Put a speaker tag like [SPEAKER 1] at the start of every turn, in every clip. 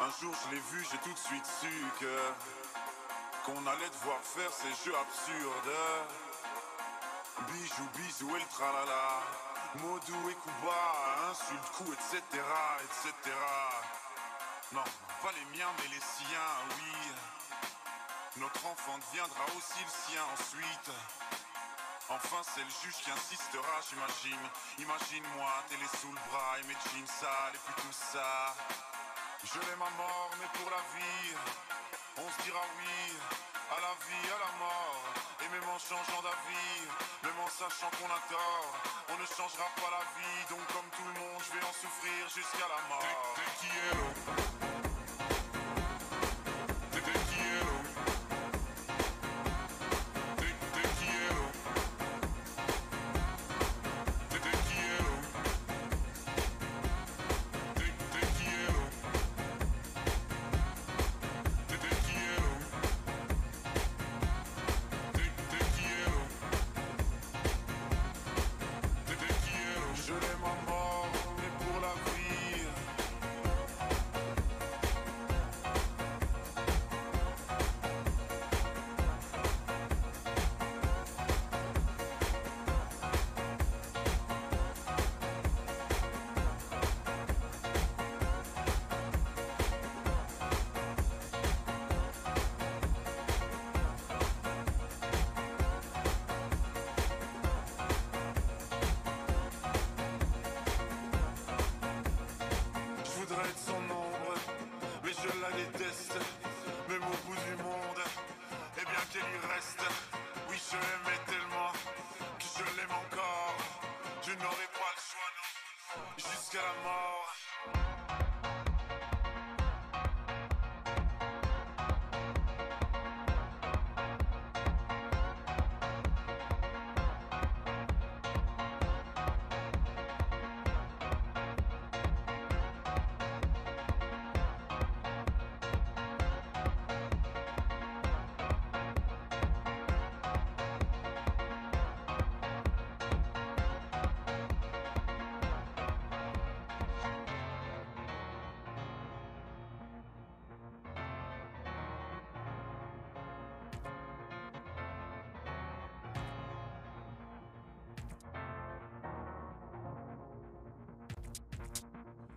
[SPEAKER 1] Un jour je l'ai vu, j'ai tout de suite su que qu'on allait devoir faire ces jeux absurdes. Bijou, bisou et le tralala. Modou et Kuba, insulte, coup, etc., etc. Non, pas les miens, mais les siens, oui. Notre enfant deviendra aussi le sien ensuite. Enfin, c'est le juge qui insistera, j'imagine. Imagine-moi, télé sous le bras et mes jeans sales et puis tout ça. Je l'aime à mort, mais pour la vie, on se dira oui à la vie, à la mort. Et même en changeant d'avis, même en sachant qu'on a tort, on ne changera pas la vie. Donc, comme tout le monde, je vais en souffrir jusqu'à la mort.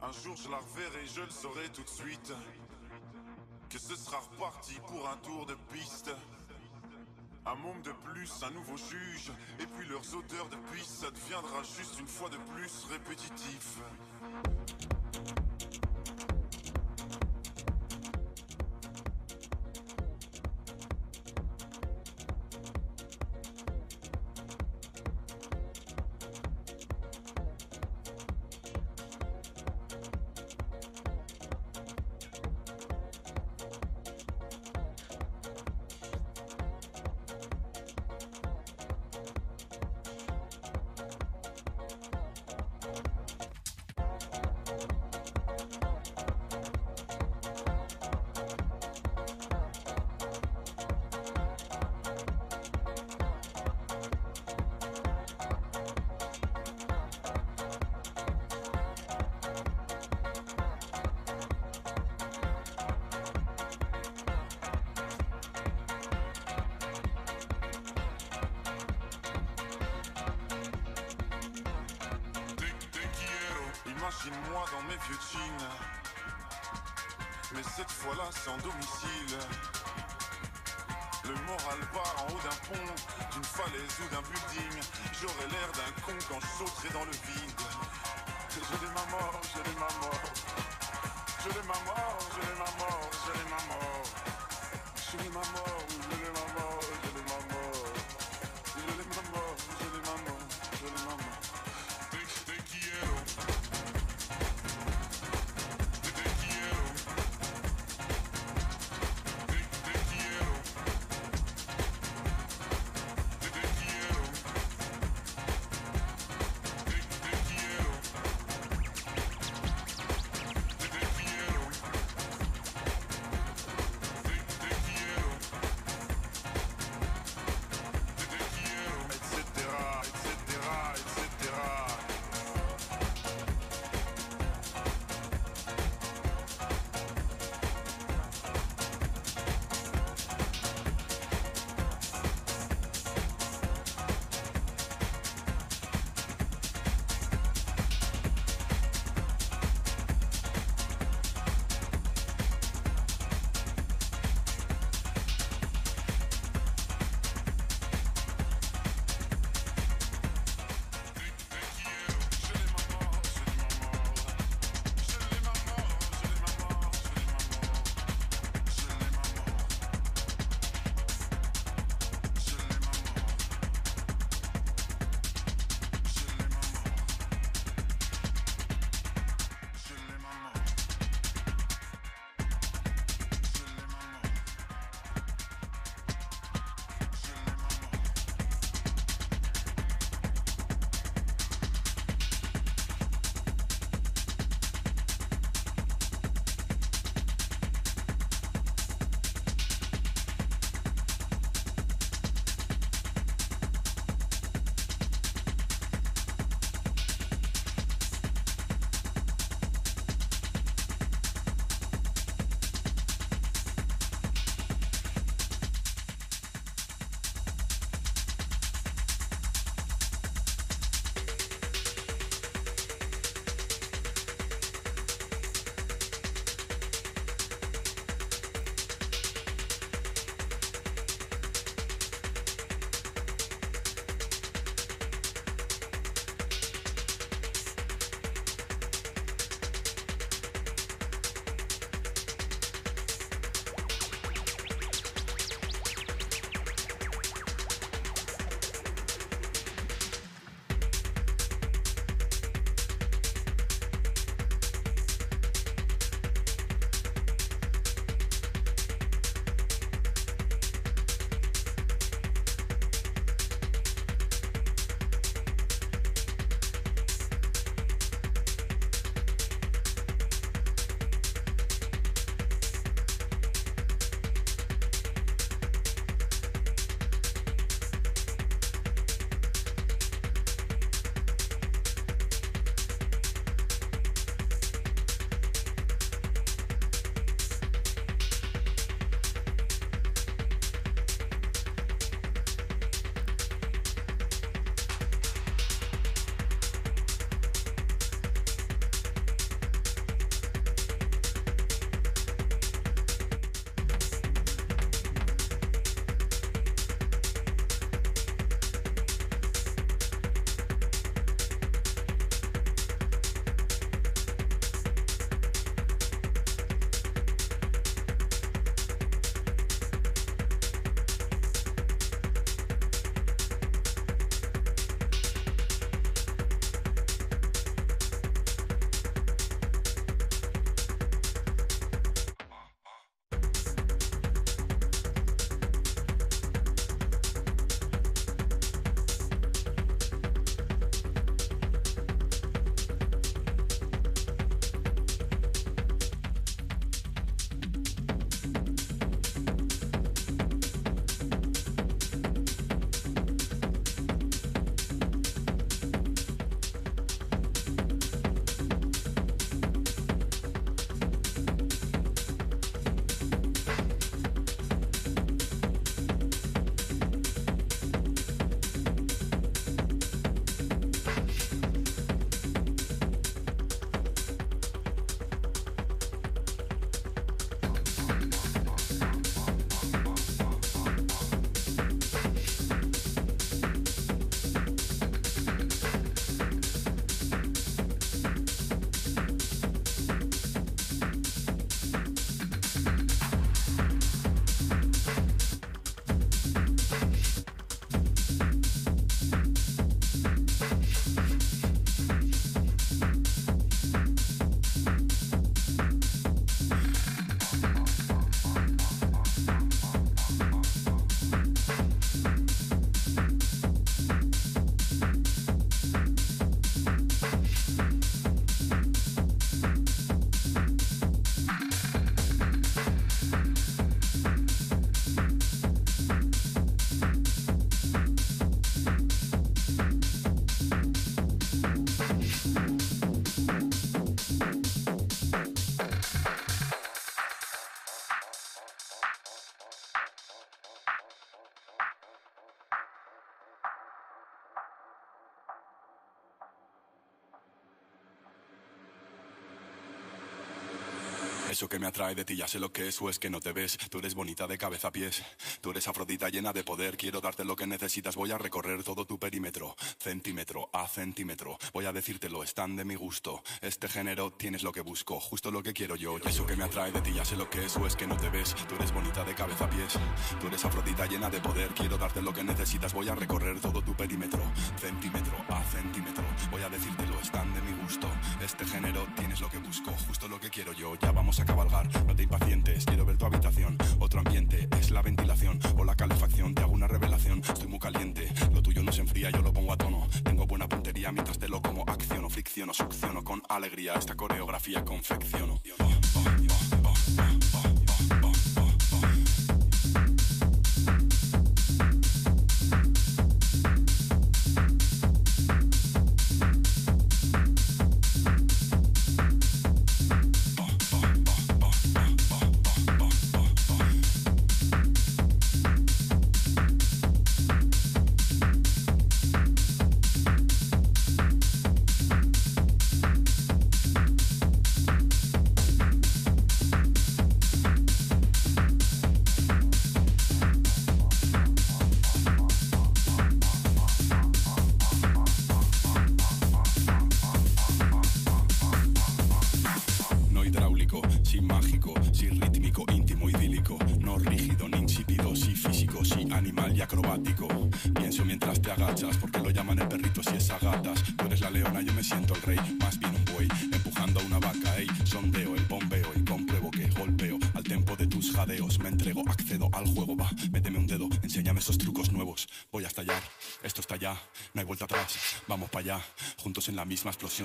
[SPEAKER 1] Un jour je la reverrai, je le saurai tout de suite. Que ce sera reparti pour un tour de piste. Un môme de plus, un nouveau juge. Et puis leurs odeurs de piste, ça deviendra juste une fois de plus répétitif. Confine-moi dans mes vieux jeans. Mais cette fois-là, sans domicile. Le moral part en haut d'un pont, d'une falaise ou d'un building. J'aurais l'air d'un con quand je sauterai dans le vide. Je l'ai ma mort, je l'ai ma mort. Je l'ai ma mort,
[SPEAKER 2] Eso que me atrae de ti ya sé lo que es o es que no te ves. Tú eres bonita de cabeza a pies. Tú eres afrodita llena de poder. Quiero darte lo que necesitas. Voy a recorrer todo tu perímetro. Centímetro a centímetro. Voy a decírtelo, están de mi gusto. Este género tienes lo que busco. Justo lo que quiero yo. Eso que me atrae de ti ya sé lo que es o es que no te ves. Tú eres bonita de cabeza a pies. Tú eres afrodita llena de poder. Quiero darte lo que necesitas. Voy a recorrer todo tu perímetro. Centímetro a centímetro. Voy a decírtelo, están de mi gusto. Este género tienes lo que busco. Justo lo que quiero yo. Ya vamos a cabalgar. No te impacientes. Quiero ver tu habitación. Otro ambiente es la ventilación o la calefacción. Te hago una revelación. Estoy muy caliente. Lo tuyo no se enfría, yo lo pongo a tono. Tengo buena puntería mientras te lo como. Acciono, fricciono, succiono con alegría. Esta coreografía confecciono.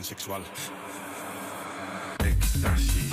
[SPEAKER 2] sexual. Éxtasis.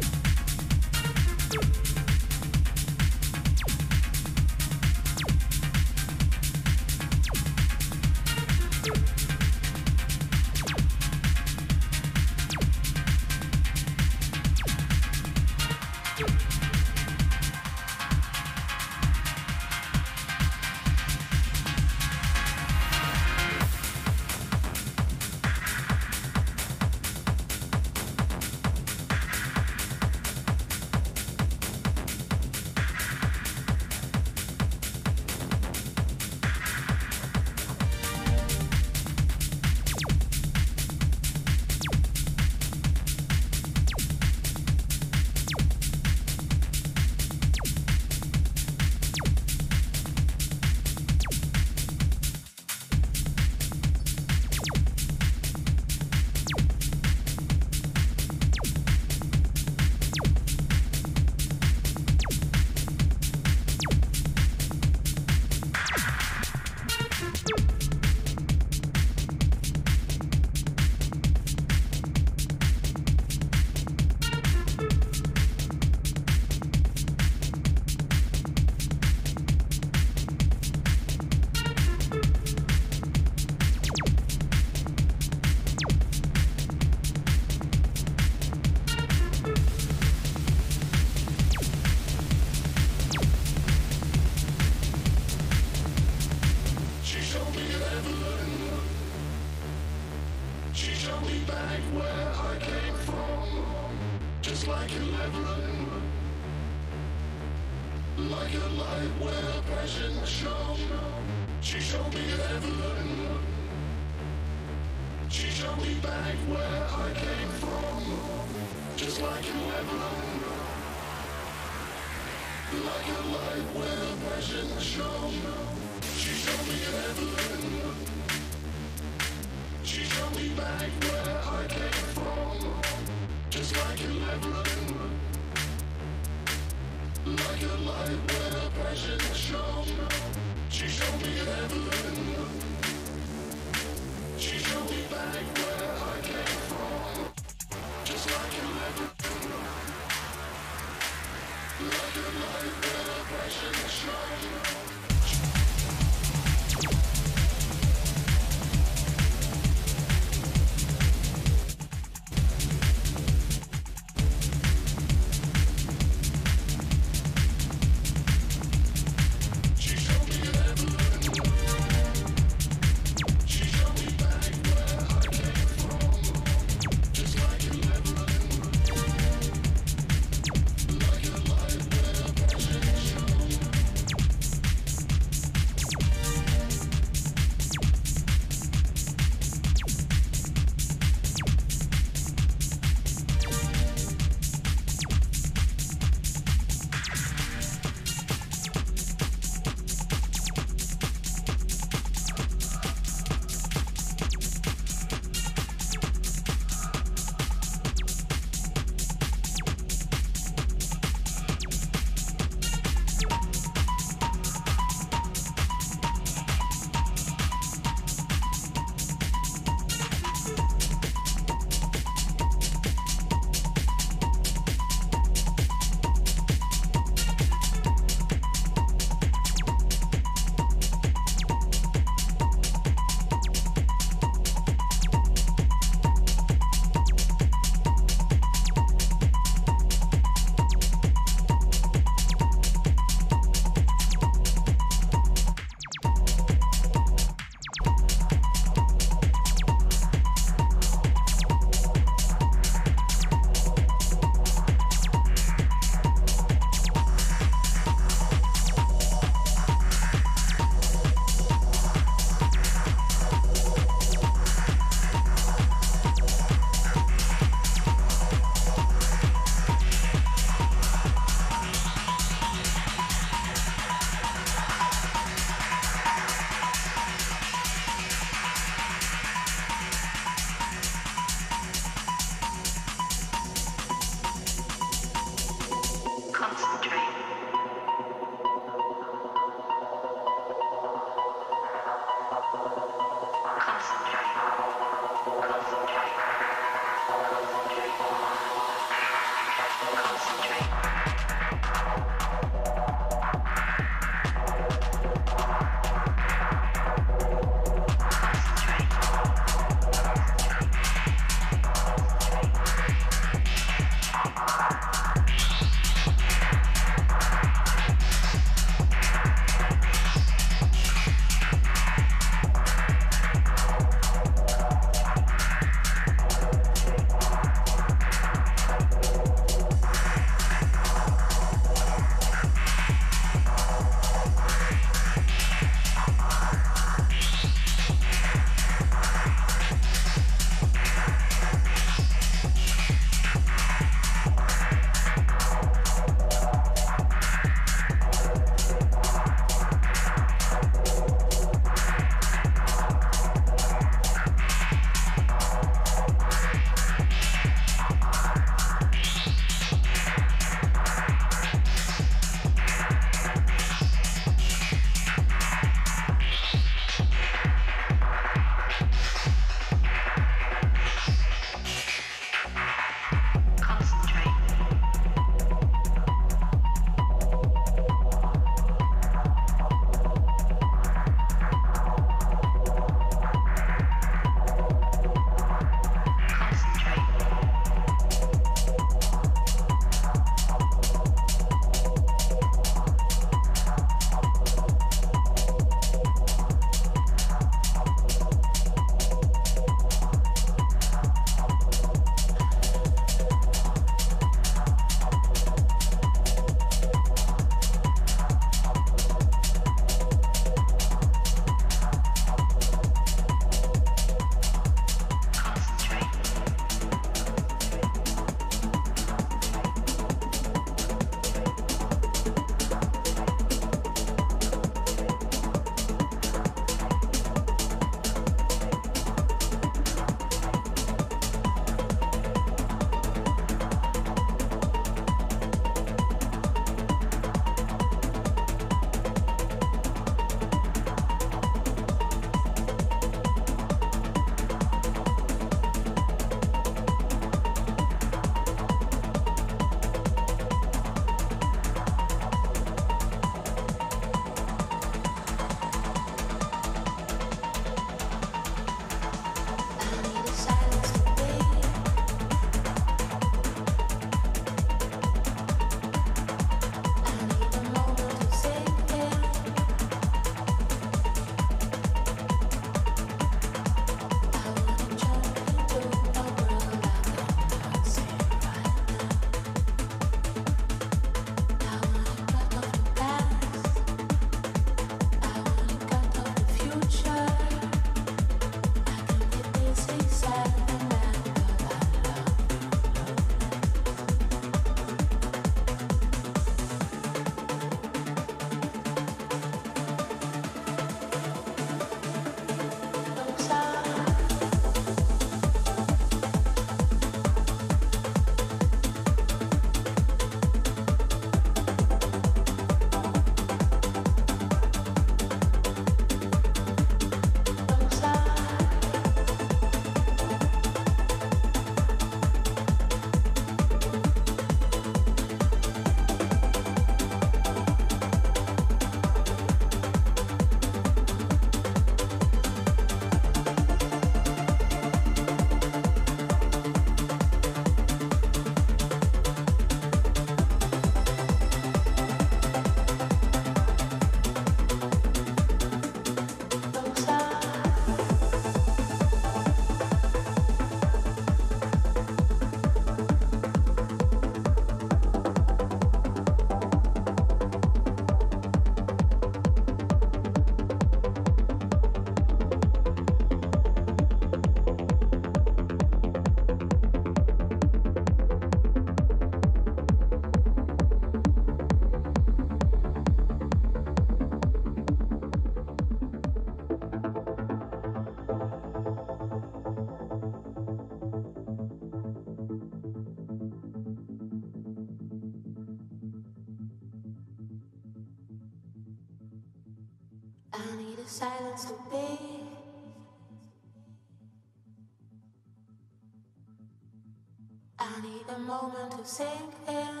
[SPEAKER 3] Sink in.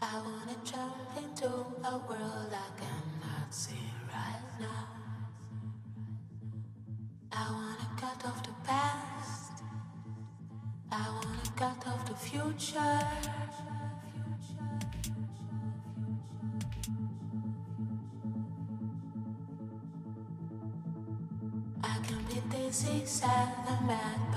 [SPEAKER 3] I wanna jump into a world I cannot see right now. I wanna cut off the past. I wanna cut off the future. easy, sad, and mad.